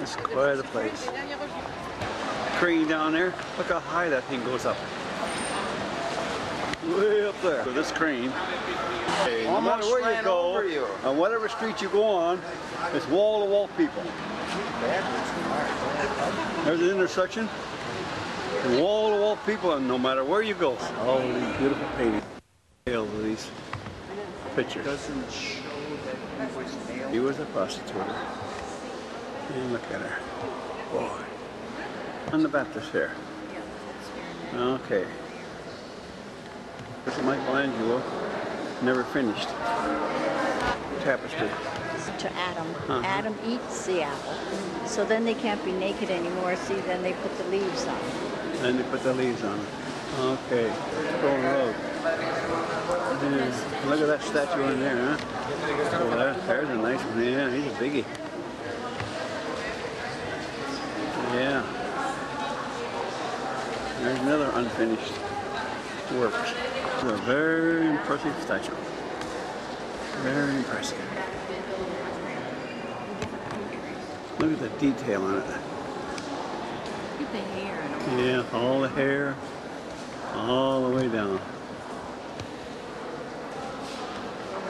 It's quite a place. Crane down there. Look how high that thing goes up. Way up there. So this crane, hey, no matter where you go, you. on whatever street you go on, it's wall-to-wall people. There's an intersection. Wall-to-wall people, and no matter where you go, all these beautiful paintings. Of these pictures. Doesn't show that he was nailed. He was a prostitute. And look at her. Boy. On the Baptist here. Okay. This is Michelangelo. Never finished. Tapestry. to Adam. Uh-huh. Adam eats the apple. So then they can't be naked anymore. See, then they put the leaves on. And they put the leaves on. Okay. Stone Road. Yeah. Look at that statue in there, huh? Oh, that, there's a nice one. Yeah, he's a biggie. Yeah. There's another unfinished work. It's a very impressive statue. Very impressive. Look at the detail on it. Look at the hair all. Yeah, all the hair, all the way down.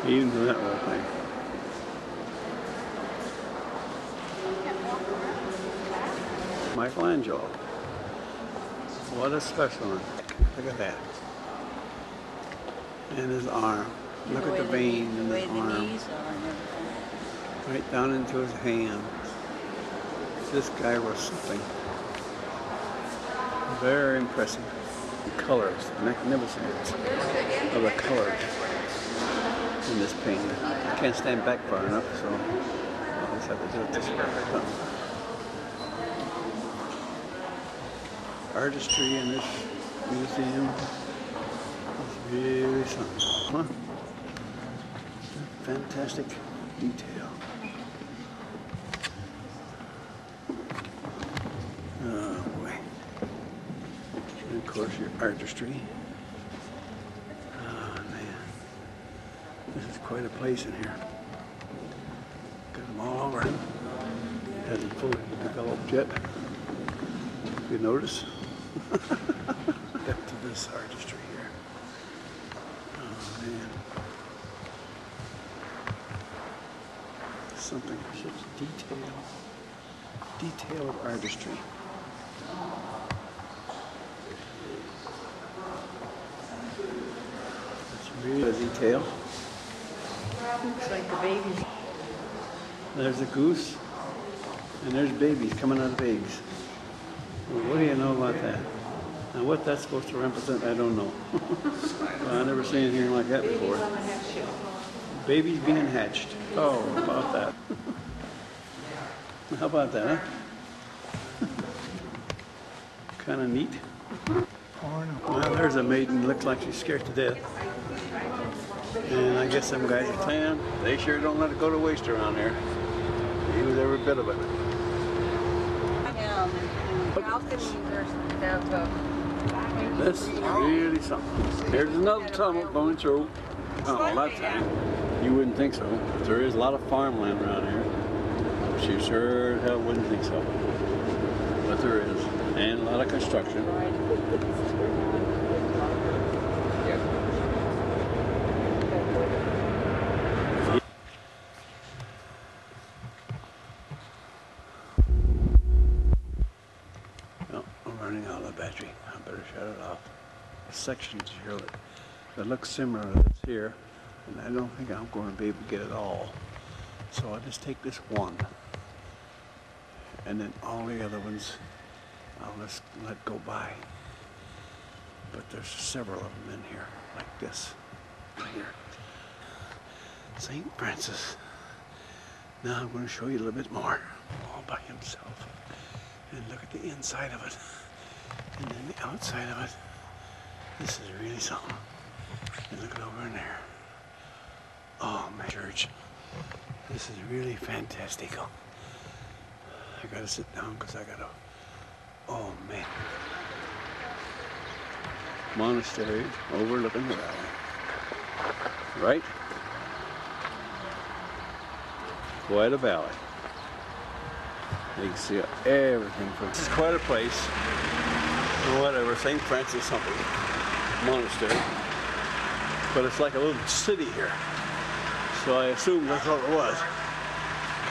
Even to that little thing. Michelangelo. What a special one. Look at that. And his arm. Look at the vein in his arm. knees are and everything. Right down into his hand. This guy was something. Very impressive. The colors, magnificent of the colors in this painting. I can't stand back far enough, so I'll just have to do it this way. Artistry in this museum is really something. Huh? Fantastic detail. Oh boy. And of course your artistry. Oh man. This is quite a place in here. Got them all over. It hasn't fully developed yet. You notice. Depth of this artistry here. Oh man. Something such detail. Detailed artistry. That's really a detail. Looks like the babies. There's a goose, and there's babies coming out of eggs. Well, what do you know about that? Now, what that's supposed to represent, I don't know. Well, I never seen anything like that before. Babies being hatched. Oh, about that? How about that, huh? kind of neat. Well, there's a maiden, looks like she's scared to death. And I guess some guys are saying they sure don't let it go to waste around here. Use every bit of it. This is really something. There's another tunnel going through. Oh, that time. You wouldn't think so. There is a lot of farmland around here. You sure hell wouldn't think so. But there is. And a lot of construction. No, I'm running out of battery. I better shut it off. Sections here that, that look similar to this here, and I don't think I'm going to be able to get it all. So I'll just take this one, and then all the other ones I'll just let go by. But there's several of them in here, like this, right here. St. Francis. Now I'm going to show you a little bit more, all by himself. And look at the inside of it. And then the outside of it. This is really something. Look over in there. Oh, my church. This is really fantastical. I gotta sit down because I gotta. Oh, man. Monastery overlooking the valley. Right? Quite a valley. You can see everything from. This is quite a place. Whatever, St. Francis something monastery. But it's like a little city here. So I assume that's what it was.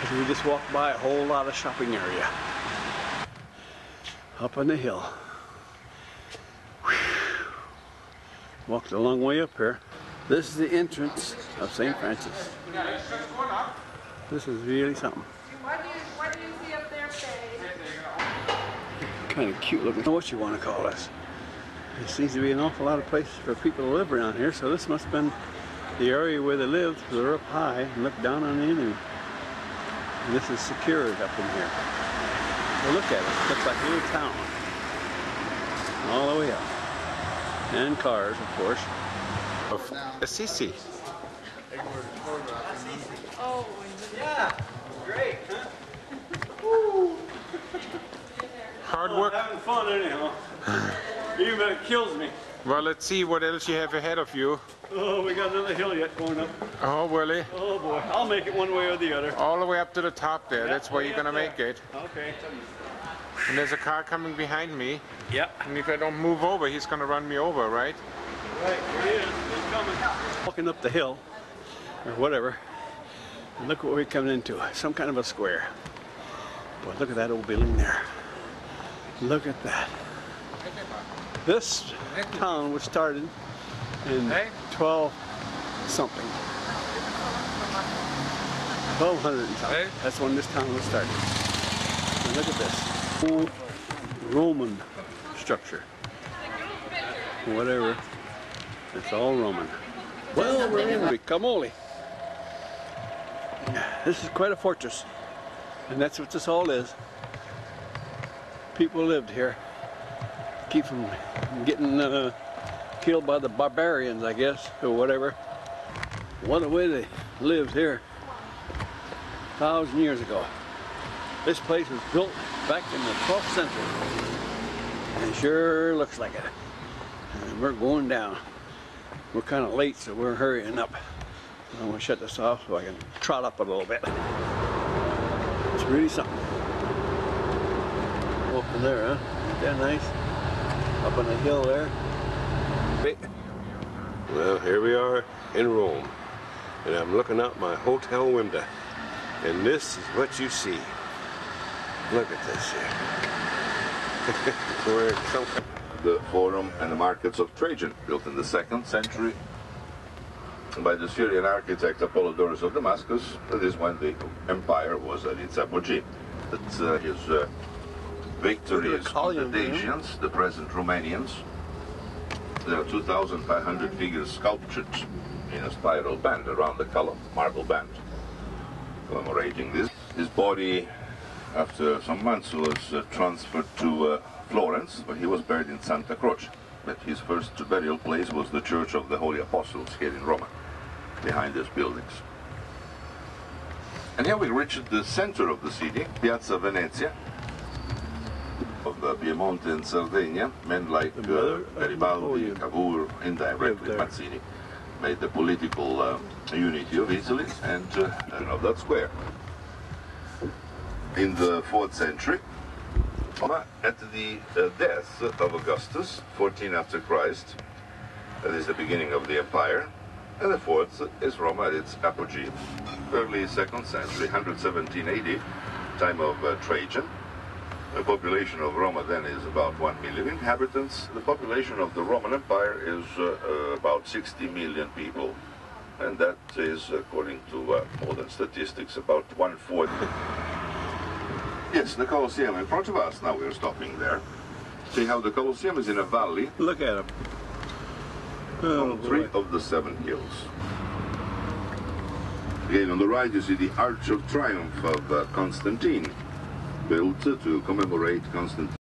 Because we just walked by a whole lot of shopping area. Up on the hill. Whew. Walked a long way up here. This is the entrance of St. Francis. This is really something. What do you, what do you see up there, Faye? Kind of cute looking. I don't know what you want to call this. There seems to be an awful lot of places for people to live around here, so this must have been the area where they lived. They're up high and look down on the enemy. And this is secured up in here. Well, look at it. Looks like a little town. All the way up. And cars, of course. of Assisi. Oh, yeah. Great, huh? Hard work. having fun anyhow. Even if it kills me. Well, let's see what else you have ahead of you. Oh, we got another hill yet going up. Oh, Willie. Oh boy, I'll make it one way or the other. All the way up to the top there. That's where you're gonna make it. Okay. And there's a car coming behind me. Yep. And if I don't move over, he's gonna run me over, right? Right, here he is. He's coming. Walking up the hill, or whatever. And look what we're coming into. Some kind of a square. Boy, look at that old building there. Look at that. This town was started in 12 something. 1200 and something. That's when this town was started. And look at this. Old Roman structure. Whatever. It's all Roman. Well, we're in Ricamoli. This is quite a fortress. And that's what this all is. People lived here. Keep from getting uh, killed by the barbarians, I guess, or whatever. What a way they lived here. A thousand years ago. This place was built back in the 12th century. And sure looks like it. And we're going down. We're kind of late, so we're hurrying up. I'm gonna shut this off so I can trot up a little bit. It's really something. Open there, huh? Isn't that nice? Up on the hill there. Well, here we are in Rome, and I'm looking out my hotel window, and this is what you see. Look at this here. We're some the Forum and the Markets of Trajan, built in the second century by the Syrian architect Apollodorus of Damascus. That is when the empire was at its apogee. That's uh, his uh, victories Look at the column, the? Dacians, the present Romanians. There are 2,500 figures sculptured in a spiral band around the column, marble band, commemorating this. His body, after some months, was uh, transferred to uh, Florence, where he was buried in Santa Croce. But his first burial place was the Church of the Holy Apostles here in Rome, behind these buildings. And here we reached the center of the city, Piazza Venezia, of the Piedmont and Sardinia. Men like uh, Garibaldi, Cavour, indirectly. Mazzini, made the political uh, unity of Italy and, uh, and of that square. In the fourth century, at the uh, death of Augustus, 14 after Christ, that is the beginning of the empire, and the fourth is Roma at its apogee, early second century, 117 AD, time of uh, Trajan. The population of Roma then is about 1 million inhabitants. The population of the Roman Empire is uh, uh, about 60 million people. And that is, according to uh, modern statistics, about one fourth. Yes, the Colosseum in front of us. Now we're stopping there. See how the Colosseum is in a valley Look at him. Oh, on three boy. of the seven hills. Again, on the right, you see the Arch of Triumph of uh, Constantine, built to commemorate Constantine.